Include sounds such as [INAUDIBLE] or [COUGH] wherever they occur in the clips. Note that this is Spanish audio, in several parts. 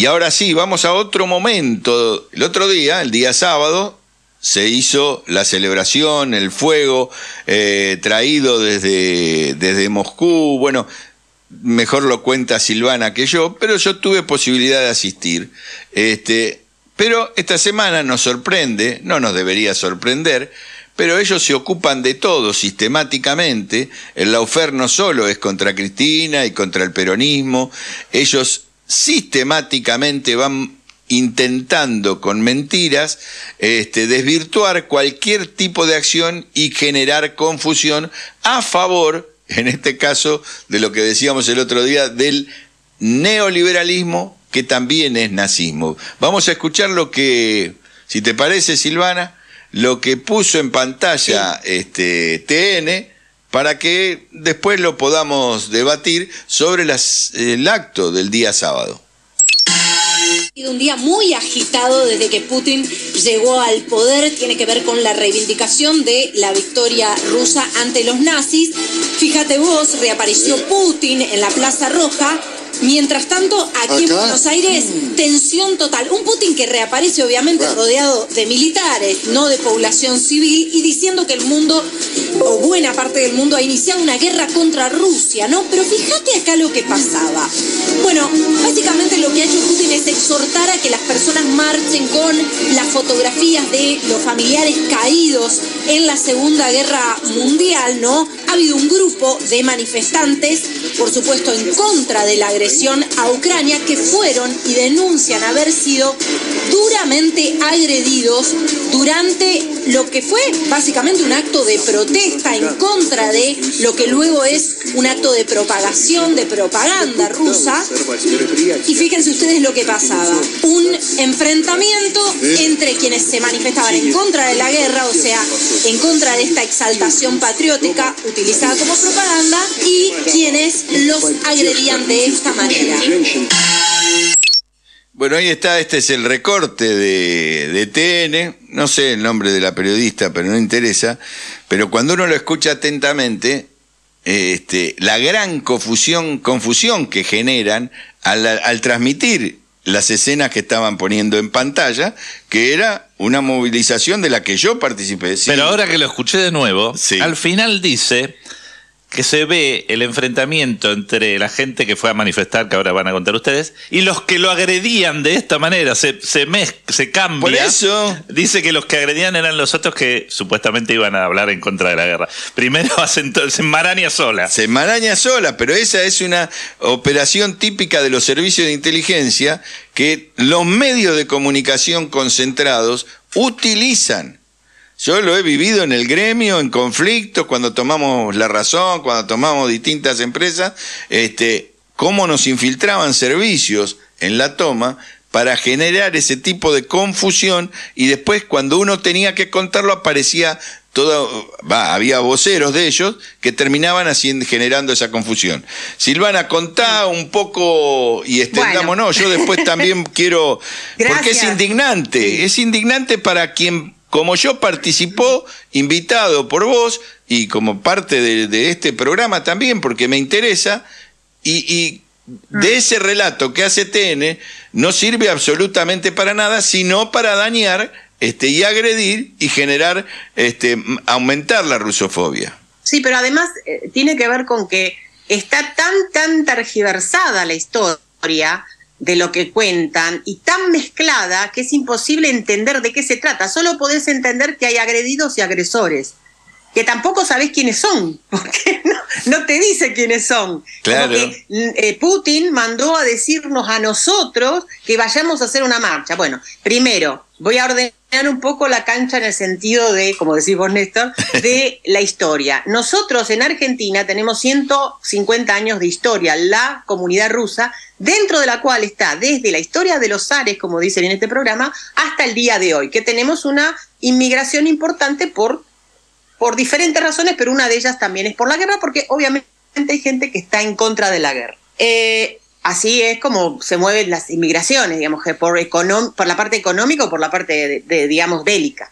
Y ahora sí, vamos a otro momento. El otro día, el día sábado, se hizo la celebración, el fuego eh, traído desde, desde Moscú. Bueno, mejor lo cuenta Silvana que yo, pero yo tuve posibilidad de asistir. Este, pero esta semana nos sorprende, no nos debería sorprender, pero ellos se ocupan de todo sistemáticamente. El Laufer no solo es contra Cristina y contra el peronismo, ellos sistemáticamente van intentando con mentiras este, desvirtuar cualquier tipo de acción y generar confusión a favor, en este caso, de lo que decíamos el otro día, del neoliberalismo, que también es nazismo. Vamos a escuchar lo que, si te parece, Silvana, lo que puso en pantalla este, TN para que después lo podamos debatir sobre las, el acto del día sábado. Ha sido un día muy agitado desde que Putin llegó al poder. Tiene que ver con la reivindicación de la victoria rusa ante los nazis. Fíjate vos, reapareció Putin en la Plaza Roja Mientras tanto, aquí en Buenos Aires, mm. tensión total. Un Putin que reaparece obviamente rodeado de militares, no de población civil, y diciendo que el mundo, o buena parte del mundo, ha iniciado una guerra contra Rusia, ¿no? Pero fíjate acá lo que pasaba. Bueno, básicamente lo que ha hecho Putin es exhortar a que las personas marchen con las fotografías de los familiares caídos en la Segunda Guerra Mundial, ¿no? Ha habido un grupo de manifestantes, por supuesto, en contra de la agresión a Ucrania que fueron y denuncian haber sido duramente agredidos durante lo que fue básicamente un acto de protesta en contra de lo que luego es un acto de propagación, de propaganda rusa. Y fíjense ustedes lo que pasaba. Un enfrentamiento entre quienes se manifestaban en contra de la guerra, o sea, en contra de esta exaltación patriótica utilizada como propaganda, y quienes los agredían de esta manera. Bueno, ahí está, este es el recorte de, TN, no sé el nombre de la periodista, pero no interesa, pero cuando uno lo escucha atentamente, este, la gran confusión, confusión que generan al, transmitir las escenas que estaban poniendo en pantalla, que era una movilización de la que yo participé. Pero ahora que lo escuché de nuevo, al final dice que se ve el enfrentamiento entre la gente que fue a manifestar, que ahora van a contar ustedes, y los que lo agredían de esta manera. Se, se, se cambia. Por eso. Dice que los que agredían eran los otros que supuestamente iban a hablar en contra de la guerra. Primero [LAUGHS] hacen se enmaraña sola. Se enmaraña sola, pero esa es una operación típica de los servicios de inteligencia que los medios de comunicación concentrados utilizan yo lo he vivido en el gremio, en conflictos, cuando tomamos la razón, cuando tomamos distintas empresas, este, cómo nos infiltraban servicios en la toma para generar ese tipo de confusión y después cuando uno tenía que contarlo aparecía todo, va, había voceros de ellos que terminaban haciendo, generando esa confusión. Silvana, contá un poco y extendámonos. Yo después también [LAUGHS] quiero, porque es indignante, es indignante para quien como yo participó, invitado por vos y como parte de, este programa también, porque me interesa, y, de mm. ese relato que hace TN no sirve absolutamente para nada, sino para dañar este, y agredir y generar, este, aumentar la rusofobia. Sí, pero además eh, tiene que ver con que está tan, tan tergiversada la historia de lo que cuentan y tan mezclada que es imposible entender de qué se trata. Solo podés entender que hay agredidos y agresores, que tampoco sabés quiénes son, [LAUGHS] porque no, te dice quiénes son. Claro. que eh, Putin mandó a decirnos a nosotros que vayamos a hacer una marcha. Bueno, primero, voy a ordenar un poco la cancha en el sentido de, como decís vos, Néstor, [LAUGHS] de la historia. Nosotros en Argentina tenemos 150 años de historia, la comunidad rusa, dentro de la cual está desde la historia de los zares, como dicen en este programa, hasta el día de hoy, que tenemos una inmigración importante por, por diferentes razones, pero una de ellas también es por la guerra, porque obviamente hay gente que está en contra de la guerra. Eh, así es como se mueven las inmigraciones, digamos, que por, la parte económica o por la parte, de, digamos, bélica.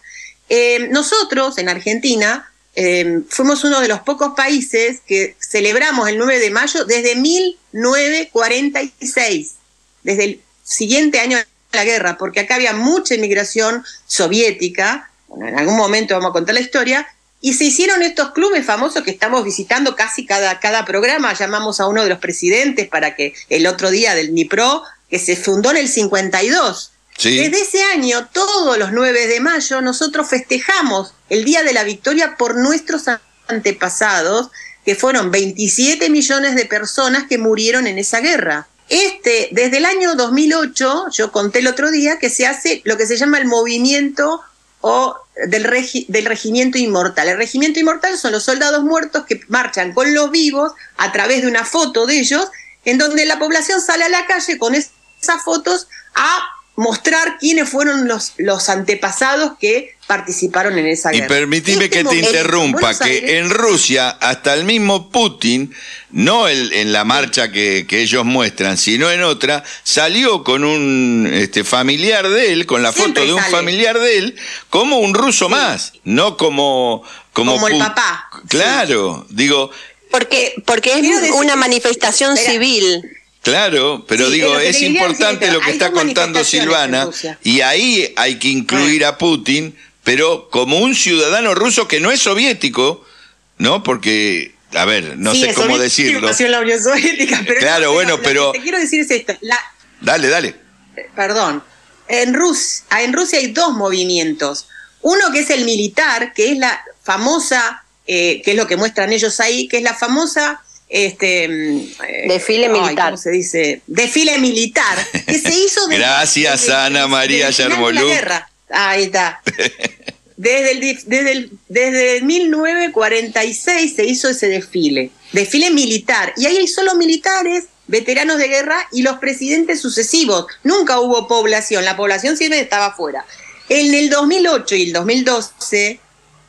Eh, nosotros, en Argentina, eh, fuimos uno de los pocos países que celebramos el 9 de mayo desde 1946, desde el siguiente año de la guerra, porque acá había mucha inmigración soviética, bueno, en algún momento vamos a contar la historia, y se hicieron estos clubes famosos que estamos visitando casi cada, cada programa. Llamamos a uno de los presidentes para que el otro día del NIPRO, que se fundó en el 52. Desde ese año, todos los 9 de mayo, nosotros festejamos el Día de la Victoria por nuestros antepasados, que fueron 27 millones de personas que murieron en esa guerra. Este, desde el año 2008, yo conté el otro día que se hace lo que se llama el movimiento o del, del regimiento inmortal. El regimiento inmortal son los soldados muertos que marchan con los vivos a través de una foto de ellos, en donde la población sale a la calle con esas fotos a mostrar quiénes fueron los, los antepasados que participaron en esa guerra. Y permitime este que te interrumpa, que en Rusia hasta el mismo Putin, no en la marcha que, ellos muestran, sino en otra, salió con un este, familiar de él, con la foto de un familiar de él, como un ruso más, no como... Como, el papá. Claro, digo... Porque, porque es una manifestación civil. Claro, pero digo, es importante lo que está contando Silvana y ahí hay que incluir a Putin, pero como un ciudadano ruso que no es soviético, ¿no? Porque, a ver, no sé cómo decirlo. la Unión Soviética, pero claro, bueno, pero... Lo que te quiero decir es esto. Dale, dale. Eh, perdón. En Rusia, en Rusia hay dos movimientos. Uno que es el militar, que es la famosa, eh, que es lo que muestran ellos ahí, que es la famosa este mm, desfile militar. ¿cómo se dice? Desfile militar que se hizo Gracias Ana María Yarmolú. Ahí está. [LAUGHS] Desde el, desde, el, desde 1946 se hizo ese desfile, desfile militar, y ahí hay solo militares, veteranos de guerra y los presidentes sucesivos. Nunca hubo población, la población siempre estaba afuera. En el 2008 y el 2012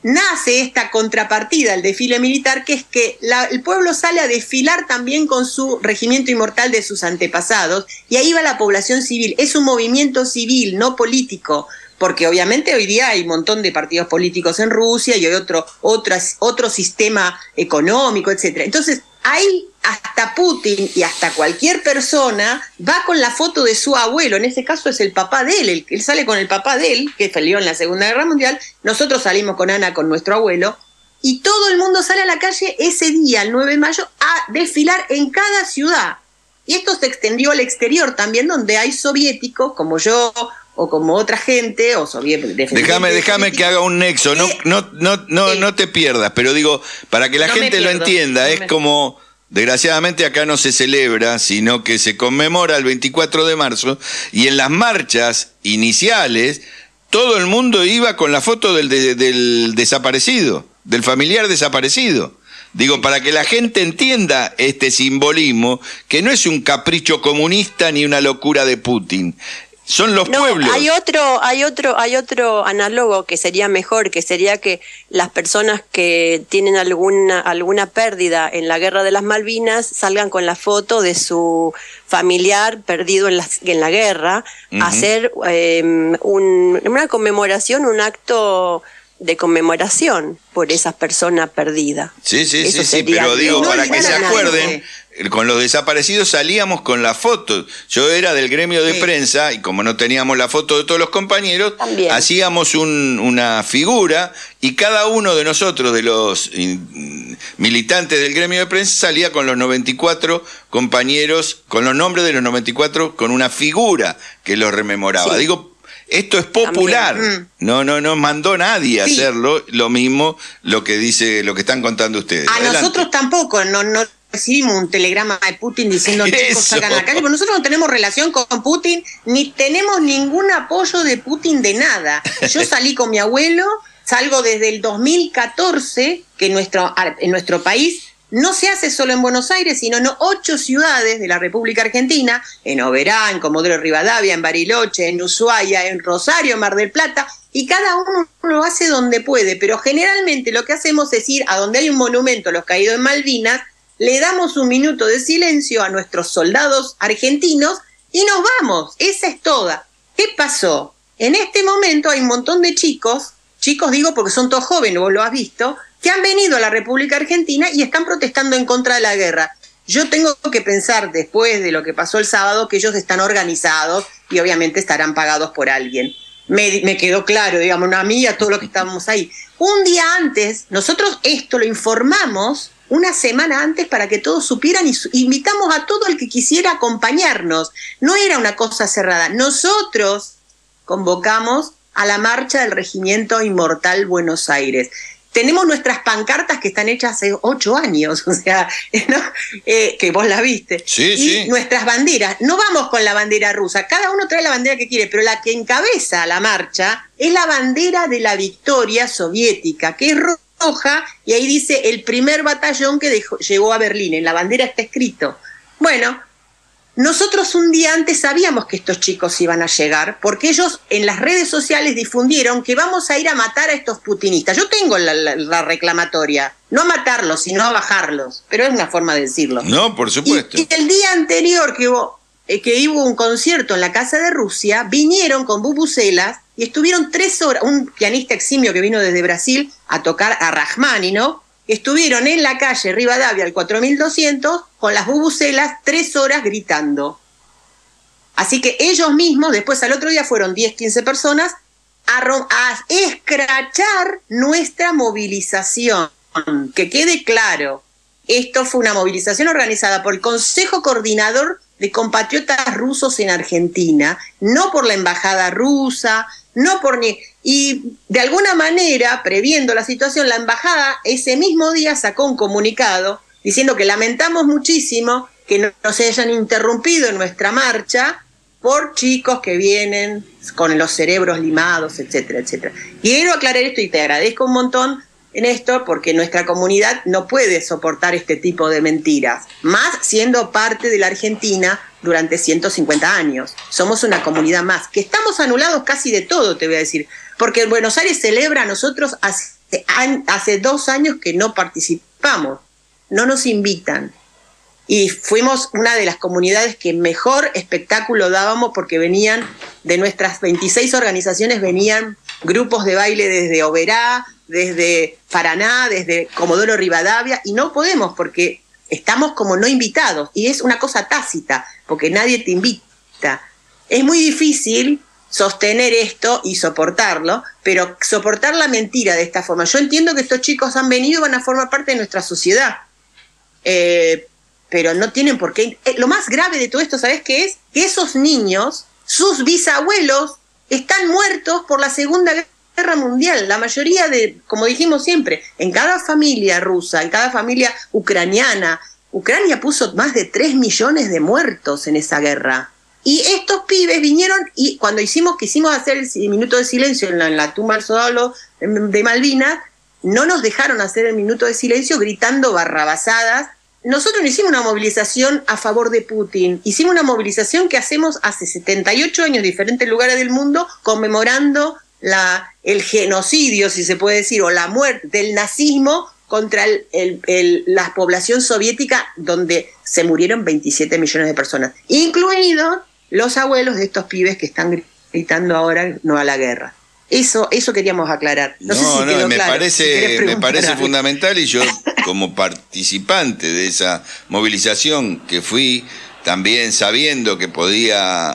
nace esta contrapartida al desfile militar, que es que el pueblo sale a desfilar también con su regimiento inmortal de sus antepasados, y ahí va la población civil. Es un movimiento civil, no político, porque obviamente hoy día hay un montón de partidos políticos en Rusia y hay otro, otro sistema económico, etc. Entonces, ahí hasta Putin y hasta cualquier persona va con la foto de su abuelo, en ese caso es el papá de él, él sale con el papá de él, que salió en la Segunda Guerra Mundial, nosotros salimos con Ana, con nuestro abuelo, y todo el mundo sale a la calle ese día, el 9 de mayo, a desfilar en cada ciudad. Y esto se extendió al exterior también, donde hay soviéticos, como yo o como otra gente, o. Déjame, déjame que haga un nexo, no, no, no, no, no te pierdas, pero digo, para que la gente lo entienda, es como Desgraciadamente acá no se celebra, sino que se conmemora el 24 de marzo y en las marchas iniciales todo el mundo iba con la foto del, del desaparecido, del familiar desaparecido. Digo, para que la gente entienda este simbolismo, que no es un capricho comunista ni una locura de Putin, son los pueblos. Hay otro, hay otro, hay otro análogo que sería mejor, que sería que las personas que tienen alguna, alguna pérdida en la guerra de las Malvinas salgan con la foto de su familiar perdido en la, en la guerra, hacer em, una conmemoración, un acto de conmemoración por esa persona perdida. Sí, sí, sí, sí, pero digo, para que se acuerden, con los desaparecidos salíamos con la foto. Yo era del gremio de prensa y como no teníamos la foto de todos los compañeros, hacíamos una figura y cada uno de nosotros, de los militantes del gremio de prensa, salía con los 94 compañeros, con los nombres de los 94, con una figura que los rememoraba. Digo, esto es popular. Mm. No, no, no mandó nadie a hacerlo. Lo mismo lo que dice, lo que están contando ustedes. A nosotros tampoco, no, no recibimos un telegrama de Putin diciendo chicos salgan a la calle, pero nosotros no tenemos relación con Putin, ni tenemos ningún apoyo de Putin de nada. Yo [LAUGHS] salí con mi abuelo, salgo desde el 2014, que en nuestro, en nuestro país no se hace solo en Buenos Aires, sino en ocho ciudades de la República Argentina, en Oberá, en Comodoro Rivadavia, en Bariloche, en Ushuaia, en Rosario, en Mar del Plata, y cada uno lo hace donde puede, pero generalmente lo que hacemos es ir a donde hay un monumento a los caídos en Malvinas, le damos un minuto de silencio a nuestros soldados argentinos y nos vamos. Esa es toda. ¿Qué pasó? En este momento hay un montón de chicos, chicos digo porque son todos jóvenes, vos lo has visto, que han venido a la República Argentina y están protestando en contra de la guerra. yo tengo que pensar después de lo que pasó el sábado que ellos están organizados y obviamente estarán pagados por alguien. Me, quedó claro, digamos, a mí y a todos los que estábamos ahí. Un día antes, nosotros esto lo informamos una semana antes para que todos supieran y invitamos a todo el que quisiera acompañarnos. No era una cosa cerrada. Nosotros convocamos a la marcha del Regimiento Inmortal Buenos Aires. Tenemos nuestras pancartas que están hechas hace ocho años, [LAUGHS] o sea, eh, que vos las viste. Sí, y nuestras banderas. No vamos con la bandera rusa, cada uno trae la bandera que quiere, pero la que encabeza la marcha es la bandera de la victoria soviética, que es roja y ahí dice el primer batallón que llegó a Berlín. En la bandera está escrito. Bueno, nosotros un día antes sabíamos que estos chicos iban a llegar porque ellos en las redes sociales difundieron que vamos a ir a matar a estos putinistas. Yo tengo la, reclamatoria, no a matarlos, sino a bajarlos, pero es una forma de decirlo. No, por supuesto. Y, el día anterior que hubo, eh, que hubo un concierto en la Casa de Rusia, vinieron con bubucelas y estuvieron tres horas, un pianista eximio que vino desde Brasil a tocar a Rachmaninoff, estuvieron en la calle Rivadavia al 4200 con las bubucelas tres horas gritando. Así que ellos mismos, después al otro día fueron 10, 15 personas a escrachar nuestra movilización. Que quede claro, esto fue una movilización organizada por el Consejo Coordinador de Compatriotas Rusos en Argentina, no por la Embajada Rusa, no por ni... Y de alguna manera, previendo la situación, la embajada ese mismo día sacó un comunicado diciendo que lamentamos muchísimo que no hayan interrumpido en nuestra marcha por chicos que vienen con los cerebros limados, etcétera, etcétera. Quiero aclarar esto y te agradezco un montón en esto porque nuestra comunidad no puede soportar este tipo de mentiras, más siendo parte de la Argentina durante 150 años. Somos una comunidad más, que estamos anulados casi de todo, te voy a decir, porque Buenos Aires celebra, nosotros hace, hace dos años que no participamos, no nos invitan. Y fuimos una de las comunidades que mejor espectáculo dábamos porque venían, de nuestras 26 organizaciones, venían grupos de baile desde Oberá, desde Paraná, desde Comodoro Rivadavia, y no podemos porque estamos como no invitados, y es una cosa tácita, porque nadie te invita. Es muy difícil sostener esto y soportarlo, pero soportar la mentira de esta forma. Yo entiendo que estos chicos han venido y van a formar parte de nuestra sociedad, eh, pero no tienen por qué. Eh, lo más grave de todo esto, ¿sabes qué es? Que esos niños, sus bisabuelos, están muertos por la Segunda Guerra Mundial. La mayoría de, como dijimos siempre, en cada familia rusa, en cada familia ucraniana, Ucrania puso más de 3 millones de muertos en esa guerra. Y estos pibes vinieron y cuando hicimos, quisimos hacer el minuto de silencio en la, tumba del soldado de Malvinas, no nos dejaron hacer el minuto de silencio gritando barrabasadas. Nosotros no hicimos una movilización a favor de Putin, hicimos una movilización que hacemos hace 78 años en diferentes lugares del mundo conmemorando la, el genocidio, si se puede decir, o la muerte del nazismo contra el, la población soviética donde se murieron 27 millones de personas, incluidos los abuelos de estos pibes que están gritando ahora no a la guerra. Eso, eso queríamos aclarar. No, no, me parece, me parece fundamental y yo como participante de esa movilización que fui también sabiendo que podía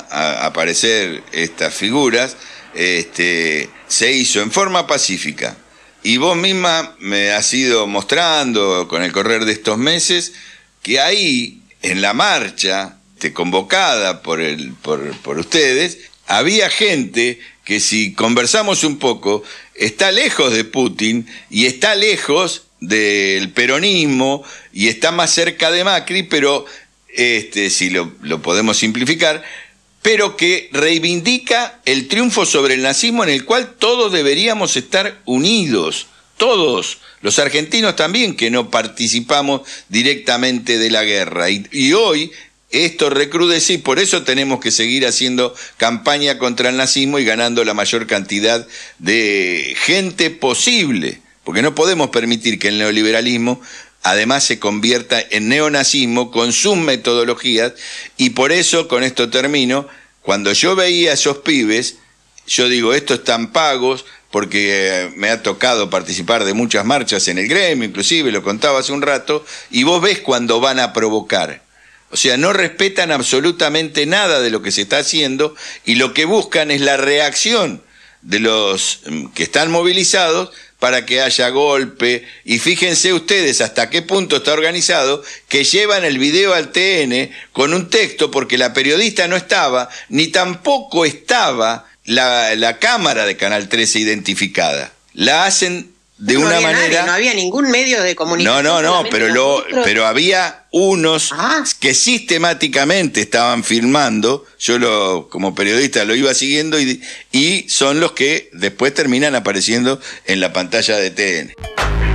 aparecer estas figuras, este, se hizo en forma pacífica. Y vos misma me has ido mostrando con el correr de estos meses que ahí, en la marcha, te convocada por, el, por, por ustedes, había gente que si conversamos un poco, está lejos de Putin y está lejos del peronismo y está más cerca de Macri, pero este, si lo, lo podemos simplificar, pero que reivindica el triunfo sobre el nazismo en el cual todos deberíamos estar unidos, todos, los argentinos también que no participamos directamente de la guerra. Y, hoy esto recrudece y por eso tenemos que seguir haciendo campaña contra el nazismo y ganando la mayor cantidad de gente posible, porque no podemos permitir que el neoliberalismo además se convierta en neonazismo con sus metodologías y por eso, con esto termino, cuando yo veía a esos pibes, yo digo, estos están pagos porque eh, me ha tocado participar de muchas marchas en el gremio, inclusive lo contaba hace un rato, y vos ves cuando van a provocar. O sea, no respetan absolutamente nada de lo que se está haciendo y lo que buscan es la reacción de los mm, que están movilizados para que haya golpe. Y fíjense ustedes hasta qué punto está organizado que llevan el video al TN con un texto porque la periodista no estaba, ni tampoco estaba la, cámara de Canal 13 identificada. La hacen de una manera. no había ningún medio de comunicación. No, no, no, pero, lo, pero había unos ah. que sistemáticamente estaban filmando. Yo lo, como periodista lo iba siguiendo y, y son los que después terminan apareciendo en la pantalla de TN.